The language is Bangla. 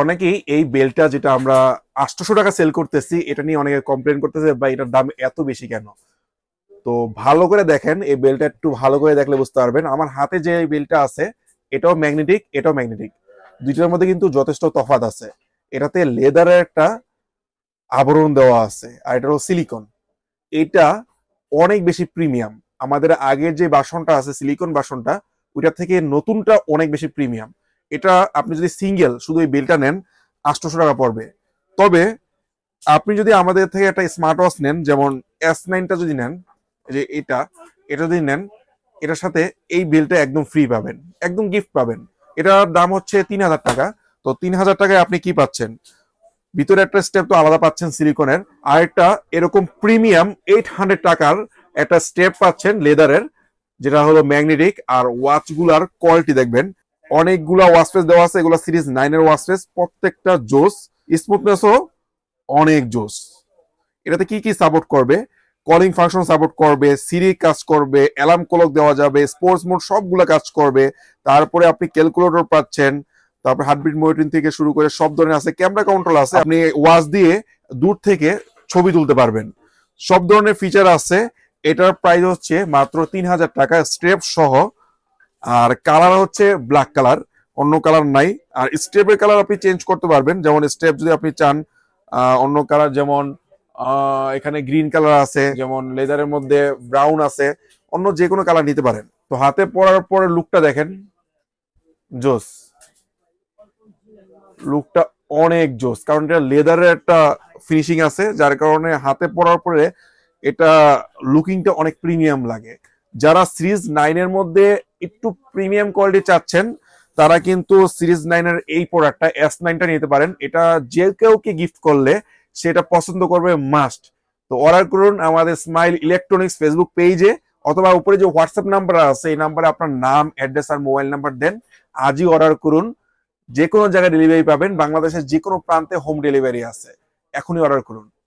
অনেকেই এই বেলটা যেটা আমরা আটশোশো টাকা সেল করতেছি, এটা নিয়ে অনেকে কমপ্লেন করতেছে বা এটার দাম এত বেশি কেন? তো ভালো করে দেখেন, এই বেলটা একটু ভালো করে দেখলে বুঝতে পারবেন। আমার হাতে যে বেলটা আছে, এটাও ম্যাগনেটিক এটাও ম্যাগনেটিক দুইটার মধ্যে কিন্তু যথেষ্ট তফাৎ আছে। এটাতে লেদারের একটা আবরণ দেওয়া আছে, আর এটা হলো সিলিকন এটা অনেক বেশি প্রিমিয়াম আমাদের আগের যে বাসনটা আছে সিলিকন বাসনটা ওইটা থেকে নতুনটা অনেক বেশি প্রিমিয়াম এটা আপনি যদি সিঙ্গেল শুধু এই বিলটা নেন আটশোশো টাকা পড়বে। তবে আপনি যদি আমাদের থেকে একটা স্মার্ট ওয়াচ নেন, যেমন এস নাইনটা যদি নেন যে এটা এটা যদি নেন, এটার সাথে এই বিলটা একদম ফ্রি পাবেন, একদম গিফট পাবেন। এটার দাম হচ্ছে তিন হাজার টাকা। তো তিন হাজার টাকায় আপনি কি পাচ্ছেন? ভিতরে একটা স্টেপ তো আলাদা পাচ্ছেন সিলিকনের আর একটা এরকম প্রিমিয়াম এইট হান্ড্রেড টাকার একটা স্টেপ পাচ্ছেন লেদারের যেটা হলো ম্যাগনেটিক আর ওয়াচগুলার কোয়ালিটি দেখবেন। অনেকগুলা ওয়াশপেস দেওয়া আছে, এগুলো সিরিজ নাইনের ওয়াশপেস প্রত্যেকটা জোস স্মুথনেসও অনেক জোস এটাতে কি কি সাপোর্ট করবে? কলিং ফাংশন সাপোর্ট করবে সিরি কাজ করবে অ্যালার্ম ক্লক দেওয়া যাবে স্পোর্টস মোড সবগুলো কাজ করবে। তারপরে আপনি ক্যালকুলেটর পাচ্ছেন, তারপর হার্টবিট মনিটরিং থেকে শুরু করে সব ধরনের আছে ক্যামেরা কন্ট্রোল আছে, আপনি ওয়াচ দিয়ে দূর থেকে ছবি তুলতে পারবেন। সব ধরনের ফিচার আছে, এটার প্রাইস হচ্ছে মাত্র তিন হাজার টাকা স্ট্রেপ সহ আর কালার হচ্ছে ব্ল্যাক কালার, অন্য কালার নাই। আর স্টেপের কালার আপনি চেঞ্জ করতে পারবেন। যেমন স্টেপ যদি আপনি চান অন্য কালার যেমন এখানে গ্রিন কালার আছে, যেমন লেদারের মধ্যে ব্রাউন আছে, অন্য যে কোনো কালার নিতে পারেন। তো হাতে পরার পরে লুকটা দেখেন। জোস। লুকটা অনেক জোস, কারণ এটা লেদারের একটা ফিনিশিং আছে, যার কারণে হাতে পরার পরে এটা লুকিংটা অনেক প্রিমিয়াম লাগে। যারা সিরিজ নাইনের মধ্যে একটু প্রিমিয়াম কোয়ালিটি চাচ্ছেন, তারা কিন্তু সিরিজ নাইনের এই প্রোডাক্টটা এস নাইনটা নিতে পারেন। এটা যে কেউকে গিফট করলে সেটা পছন্দ করবে মাস্ট তো অর্ডার করুন আমাদের স্মাইল ইলেকট্রনিক্স ফেসবুক পেজে অথবা উপরে যে হোয়াটসঅ্যাপ নাম্বার আছে, এই নাম্বারে আপনার নাম অ্যাড্রেস আর মোবাইল নাম্বার দেন, আজই অর্ডার করুন। যে কোনো জায়গায় ডেলিভারি পাবেন, বাংলাদেশের যে কোনো প্রান্তে হোম ডেলিভারি আছে। এখনই অর্ডার করুন।